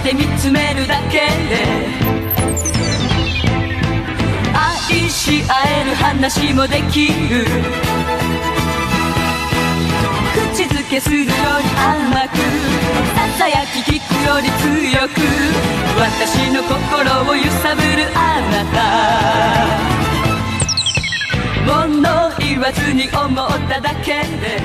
って見つめるだけで。愛し合える話もできる。口づけするより甘くささやき聞くより強く私の心を揺さぶるあなた。物言わずに思っただけで